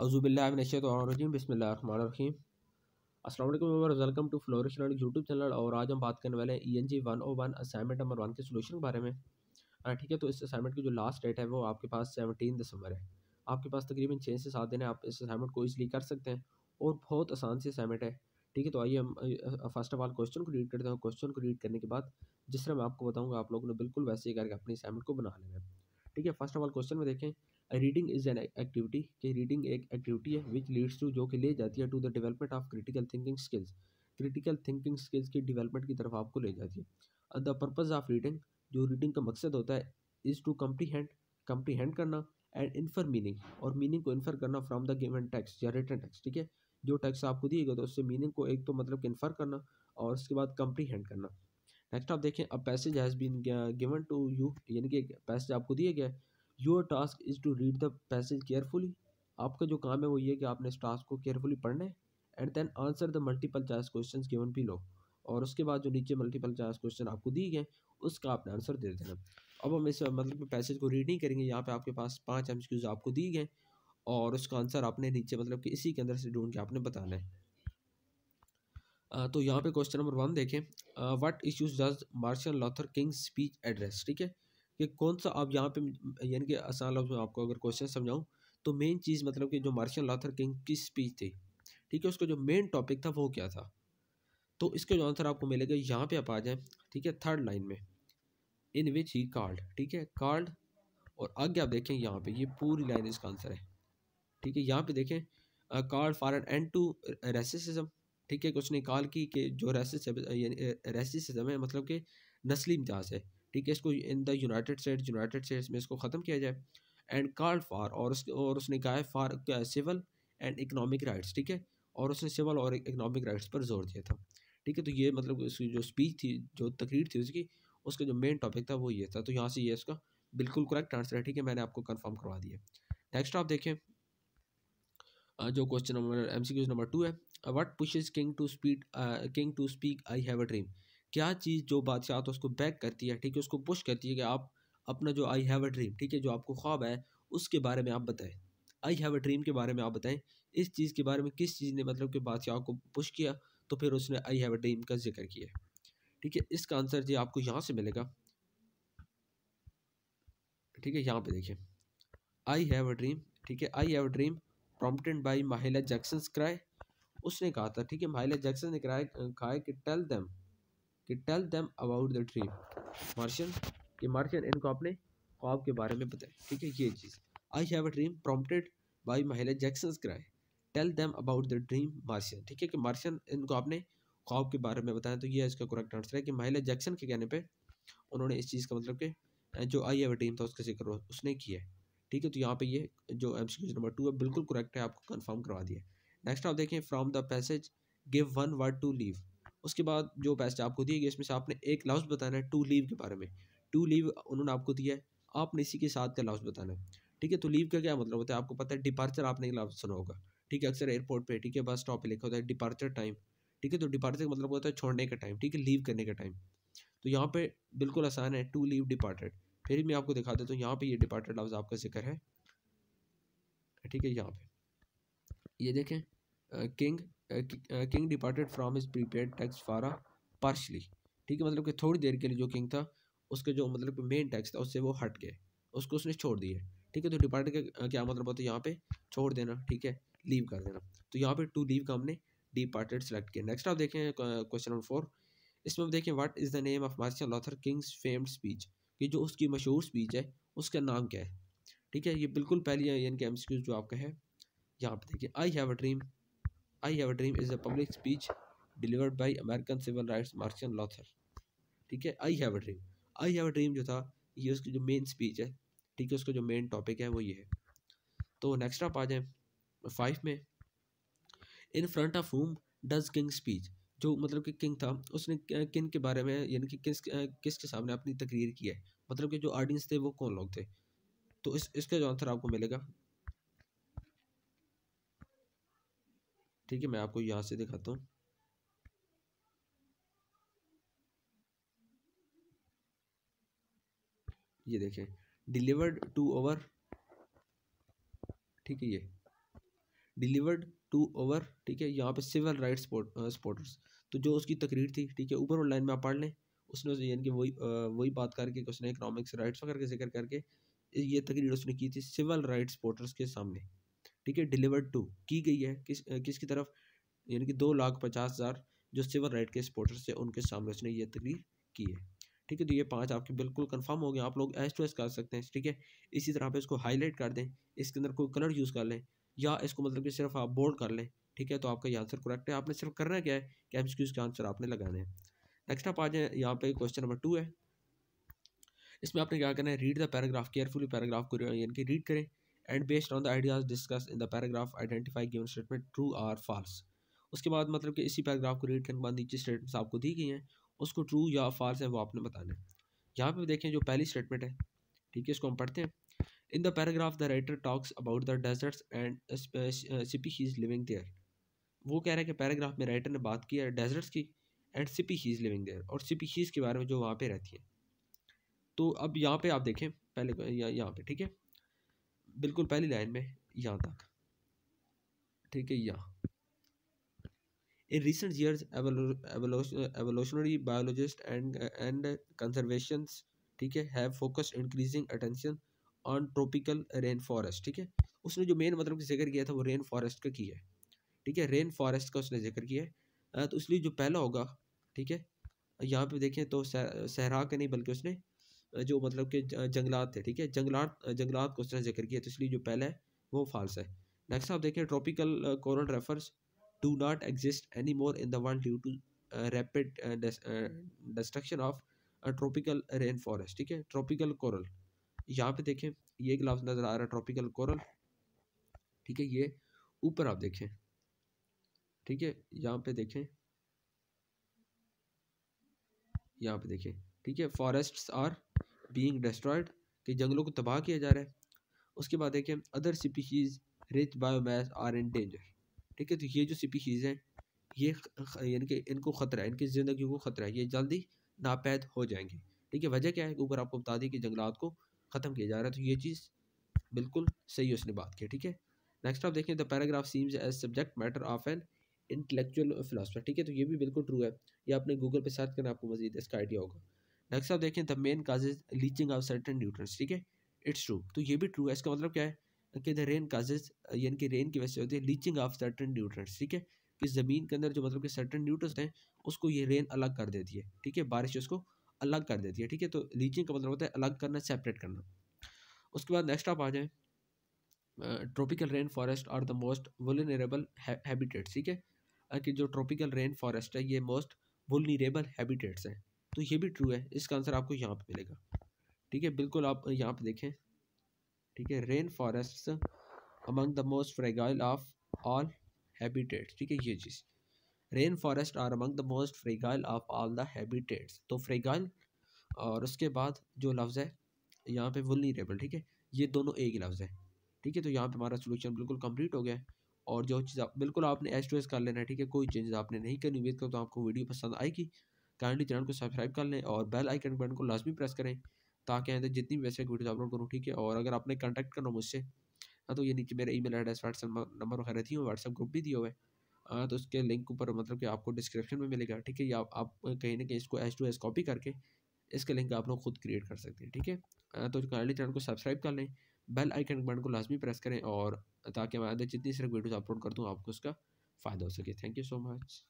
अज़ुबिल्लाशतरजीम बसमीम welcome to flourish learning YouTube channel और आज हम बात करने वाले हैं E N G one O one assignment number one के सोल्यूशन के बारे में। ठीक है तो इस असाइनमेंट की जो लास्ट डेट है, वो आपके पास सेवनटीन दिसंबर है। आपके पास तकरीबन छः से सात दिन है, आप इस असाइनमेंट को इसलिए कर सकते हैं और बहुत आसान सी असाइनमेंट है। ठीक है तो आइए हम फ़र्स्ट ऑफ़ ऑल क्वेश्चन को रीड करते हैं क्वेश्चन को रीड करने के बाद जिस तरह मैं आपको बताऊँगा, आप लोगों ने बिल्कुल वैसे ही करके अपनी असाइनमेंट को बना लेना है। ठीक है फ़र्स्ट ऑफ़ ऑल क्वेश्चन में देखें रीडिंग इज़ एन एक्टिविटी कि रीडिंग एक एक्टिविटी है विच लीड्स टू जो कि ले जाती है to the development of critical thinking skills critical thinking skills की डेवलपमेंट की तरफ़ आपको ले जाती है। द पर्पज़ ऑफ़ रीडिंग जो रीडिंग का मकसद होता है इज़ टू कम्प्रीहेंड कम्प्रीहेंड करना एंड इन्फर मीनिंग और मीनिंग को इन्फर करना फ्रॉम द गिवन टेक्स्ट या रिटर्न टेक्स्ट ठीक है? जो टेक्स्ट आपको दिए गए तो उससे मीनिंग को एक तो मतलब इन्फर करना और उसके बाद कम्प्रीहेंड करना। नेक्स्ट आप देखें अब passage has been given to you यानी कि पैसेज आपको दिए गया your task is to read the passage carefully आपका जो काम है वो ये कि आपने इस टास्क को केयरफुली पढ़ना है and then answer the multiple choice question given below और उसके बाद जो नीचे मल्टीपल चॉइस क्वेश्चन आपको दिए गए उसका आपने आंसर दे देना। अब हम इस मतलब पैसेज को रीड नहीं करेंगे, यहाँ पे आपके पास पाँच एम आपको दिए गए और उसका आंसर आपने नीचे मतलब कि इसी के अंदर से ढूंढ के आपने बताना है। तो यहाँ पे क्वेश्चन नंबर वन देखें। What issues does Martin Luther King speech address ठीक है? कि कौन सा आप यहाँ पे, यानी कि आसान लफ्ज़ में आपको अगर क्वेश्चन समझाऊँ तो मेन चीज़ मतलब कि जो मार्शल लाथर किंग की स्पीच थी? ठीक है, उसका जो मेन टॉपिक था, वो क्या था? तो इसका जो आंसर आपको मिलेगा, यहाँ पे आप आ जाए, ठीक है थर्ड लाइन में। इन विच ही कार्ड ठीक है कार्ड और आगे आप देखें यहाँ पे, ये पूरी लाइन इसका आंसर है। ठीक है, यहाँ पे देखें called for an end to racism ठीक है कुछ कॉल की कि जो रेसिज्म है मतलब कि नस्ली मिजाज है। ठीक है, इसको in the United States United States में इसको ख़त्म किया जाए। एंड कार्ड फॉर और उस और उसने कहा है for civil and economic rights ठीक है? और उसने सिविल और इकनॉमिक राइट्स पर ज़ोर दिया था। ठीक है तो ये मतलब उसकी जो स्पीच थी, जो तकरीर थी उसकी, उसका जो मेन टॉपिक था वो ये था। तो यहाँ से ये इसका बिल्कुल करेक्ट आंसर है, ठीक है, मैंने आपको कन्फर्म करवा दिया। नेक्स्ट आप देखें जो question number M C number two है। What pushes King to speed King to speak I have a dream क्या चीज़ जो बादशाह उसको बैक करती है, ठीक है? उसको पुश करती है कि आप अपना जो आई हैव अ ड्रीम ठीक है? जो आपको ख्वाब है, उसके बारे में आप बताएँ। आई हैव अ ड्रीम के बारे में आप बताएँ। इस चीज़ के बारे में किस चीज़ ने मतलब कि बादशाह को पुश किया तो फिर उसने आई हैव अ ड्रीम का ज़िक्र किया। ठीक है? इसका आंसर जी आपको यहाँ से मिलेगा। ठीक है? यहाँ पे देखिए। आई हैव अ ड्रीम ठीक है? I have a dream prompted by Mahalia Jackson cry उसने कहा था, ठीक है? माहिला जैक्सन ने कराए, कहा कि टेल देम कि tell them about the dream Martin कि मार्शन इनको अपने ख्वाब के बारे में बताए ठीक है, ये चीज़। I have a dream prompted by Mahalia Jackson cry tell them about the dream Martin ठीक है कि मार्शन इनको आपने ख्वाब के बारे में बताया तो ये इसका करेक्ट आंसर है कि महिला जैक्सन के कहने पर उन्होंने इस चीज़ का मतलब कि जो आई हैव ड्रीम था, उसका ज़िक्र उसने किया है। ठीक है तो यहाँ पे ये जो एम नंबर टू है, बिल्कुल करेक्ट है, आपको कंफर्म करवा दिया नेक्स्ट आप देखें from the passage give one word to leave उसके बाद जो पैसेज आपको दिए गए, इसमें से आपने एक लफ्ज़ बताना है टू लीव के बारे में। टू लीव उन्होंने आपको दिया है, आपने इसी के साथ का लफ्ज़ बताना है। ठीक है तो लीव का क्या मतलब होता है? आपको पता है डिपार्चर आपने एक लफ्ज़ सुना होगा। ठीक है, अक्सर एयरपोर्ट पर ठीक है बस स्टॉप पे लिखा होता है डिपार्चर टाइम ठीक है तो डिपार्चर का मतलब होता है छोड़ने का टाइम ठीक है लीव करने का टाइम तो यहाँ पर बिल्कुल आसान है टू लीव डिपार्टेड फिर मैं आपको दिखा देता हूँ, यहाँ पे ये डिपार्टेड लफ्ज़ आपका ज़िक्र है। ठीक है, यहाँ पे। ये देखें King King departed from his prepared text for partially. ठीक है? मतलब कि थोड़ी देर के लिए जो किंग था, उसके जो मतलब मेन टैक्स था, उससे वो हट गए। उसको उसने छोड़ दिए ठीक है? तो डिपार्टेड का क्या मतलब होता है? यहाँ पे छोड़ देना। ठीक है? लीव कर देना। तो यहाँ पे टू लीव का हमने डिपार्टेड सेलेक्ट किया। नेक्स्ट आप देखें क्वेश्चन नंबर फोर इसमें हम देखें what is the name of Martin Luther King's famed speech कि जो उसकी मशहूर स्पीच है, उसका नाम क्या है? ठीक है? ये बिल्कुल पहली, यानी कि एम जो आपका है, यहाँ पे देखिए I have a dream I have dream is a public speech delivered by American civil rights Martin Luther ठीक है? I have a dream I have a dream जो था, ये उसकी जो मेन स्पीच है, ठीक है? उसका जो मेन टॉपिक है, वो ये है। तो नेक्स्ट आप आ जाए फाइव में in front of whom does King speech जो मतलब कि किंग था, उसने किन के बारे में, यानी कि किस किसके सामने अपनी तकरीर की है? मतलब कि जो ऑडियंस थे, वो कौन लोग थे? तो इस, इसका जो आंसर आपको मिलेगा ठीक है, मैं आपको यहाँ से दिखाता हूँ। ये देखें डिलीवर्ड टू ओवर ठीक है ये। डिलीवर्ड टू ओवर ठीक है, यहाँ पे सिविल राइट्स सपोर्टर्स तो जो उसकी तकरीर थी, ठीक है, ऊपर और लाइन में आप पढ़ लें उसने यानी कि वही वही बात करके, उसने इकनॉमिक्स राइट्स वगैरह का ज़िक्र करके, ये तकरीर उसने की थी सिविल राइट्स सपोर्टर्स के सामने। ठीक है डिलीवर्ड टू की गई है, किस किसकी तरफ़? यानी कि दो लाख पचास हज़ार जो सिविल राइट के सपोर्टर्स थे, उनके सामने उसने ये तकरीर की है। ठीक है तो ये पाँच आपके बिल्कुल कंफर्म हो गए, आप लोग एस टू एस कर सकते हैं, ठीक है? इसी तरह आप इसको हाईलाइट कर दें, इसके अंदर कोई कलर यूज़ कर लें, या इसको मतलब कि सिर्फ़ आप बोल्ड कर लें, ठीक है? तो आपका ये आंसर करेक्ट है। आपने सिर्फ़ करना क्या है कि एम का आंसर आपने लगाने हैं। नेक्स्ट आप आ जाए, यहाँ पे क्वेश्चन नंबर टू है। इसमें आपने क्या करना है? Read the paragraph carefully paragraph को, यानी कि रीड करें। And based on the ideas discuss in the paragraph identify given statement true or false उसके बाद मतलब कि इसी पैराग्राफ को रीड करने के बाद नीचे स्टेटमेंट्स आपको दी गई हैं। उसको ट्रू या फॉल्स है, वो आपने बताना है। यहाँ पे देखें जो पहली स्टेटमेंट है, ठीक है, इसको हम पढ़ते हैं। In the paragraph the writer talks about the deserts and species is living there वो कह रहे हैं कि पैराग्राफ में राइटर ने बात की है डेजर्ट्स की and species is living there और स्पीशीज के बारे में जो वहाँ पे रहती हैं। तो अब यहाँ पे आप देखें, पहले यहाँ पे, ठीक है? बिल्कुल पहली लाइन में यहाँ तक। ठीक है यहाँ। In recent years, evolutionary biologists and and conservations ठीक है have focus increasing attention on tropical rain forest ठीक है। उसने जो मेन मतलब ज़िक्र किया था वो रेन फॉरेस्ट का किया है। ठीक है रेन फॉरेस्ट का उसने ज़िक्र किया है। तो इसलिए जो पहला होगा ठीक है यहाँ पे देखें तो सहरा का नहीं बल्कि उसने जो मतलब कि जंगलात थे ठीक है? जंगलात जंगलात को उसने ज़िक्र किया तो इसलिए जो पहला है वो फॉल्स है। नेक्स्ट आप देखें tropical coral reefs anymore in the world due to uh, rapid uh, des- uh, destruction of a tropical rainforest ठीक है? ट्रॉपिकल कोरल यहाँ पे देखें ये एक लफ्ज़ नज़र आ रहा है ट्रॉपिकल कोरल ठीक है ये ऊपर आप देखें ठीक है? यहाँ पे देखें यहाँ पे देखें ठीक है? फॉरेस्ट्स आर बीइंग डिस्ट्रॉयड कि जंगलों को तबाह किया जा रहा है। उसके बाद देखें other species rich biomass are in danger ठीक है? तो ये जो स्पीशीज़ हैं, ये यानी कि इनको ख़तरा है, इनकी ज़िंदगी को ख़तरा है, ये जल्दी नापैद हो जाएँगे, ठीक है? वजह क्या है? ऊपर आपको बता दी कि जंगलात को ख़त्म किया जा रहा है तो ये चीज़ बिल्कुल सही उसने बात की, ठीक है? नेक्स्ट आप देखें the paragraph seems as subject matter of an intellectual philosopher ठीक है? तो ये भी बिल्कुल ट्रू है, ये आपने गूगल पे सर्च करना आपको मजीद इसका आइडिया होगा। नेक्स्ट आप देखें the main causes leaching of certain nutrients ठीक है? इट्स ट्रू तो ये भी ट्रू है। इसका मतलब क्या है? कि द रेन काजेज यानी कि रेन की वजह से होती है लीचिंग ऑफ़ सर्टन न्यूट्रेंट्स ठीक है? कि ज़मीन के अंदर जो मतलब कि सर्टन न्यूट्रेंट्स हैं, उसको ये रेन अलग कर देती है, ठीक है? बारिश उसको अलग कर देती है, ठीक है? तो लीचिंग का मतलब होता है अलग करना सेपरेट करना। उसके बाद नेक्स्ट आप आ जाएँ tropical rain forest are the most vulnerable habitats ठीक है? कि जो ट्रॉपिकल रेन फॉरेस्ट है, ये मोस्ट वुलनरेबल हैबिटेट्स हैं। तो ये भी ट्रू है, इसका आंसर आपको यहाँ पे मिलेगा। ठीक है, बिल्कुल आप यहाँ पे देखें। ठीक है rain forest among the most fragile of all habitats ठीक है, ये चीज़। Rain forest are among the most fragile of all the habitats तो फ्रेगाइल और उसके बाद जो लफ्ज़ है, यहाँ पे वुलनीरेबल ठीक है, ये दोनों एक ही लफ्ज़ है। ठीक है तो यहाँ पे हमारा सोल्यूशन बिल्कुल कंप्लीट हो गया है और जो चीज़ आप, बिल्कुल आपने एस टू एस कर लेना है। ठीक है, कोई चेंजेस आपने नहीं करनी। उम्मीद करो तो आपको वीडियो पसंद आएगी। काइंडली चैनल को सब्सक्राइब कर लें और बेल आइकन बटन को लाजमी प्रेस करें, ताकि आइंदा जितनी भी वैसे वीडियो अपलोड करूँ, ठीक है? और अगर आपने कॉन्टैक्ट करना मुझसे हाँ तो ये नीचे मेरा मेल एड्रेस व्हाट्सएप नंबर वगैरह थी व्हाट्सअप ग्रुप भी दिया हुआ है। हाँ तो उसके लिंक ऊपर मतलब कि आपको डिस्क्रिप्शन में मिलेगा, ठीक है? या आप कहीं ना कहीं इसको एच टू एस कॉपी करके इसके लिंक आप लोग खुद क्रिएट कर सकते हैं, ठीक है? तो काइंडली चैनल को सब्सक्राइब कर लें बेल आइकन बटन को लाजमी प्रेस करें और ताकि मैं जितनी सिर्फ़ वीडियोज़ अपलोड कर दूँ आपको उसका फ़ायदा हो सके। Thank you so much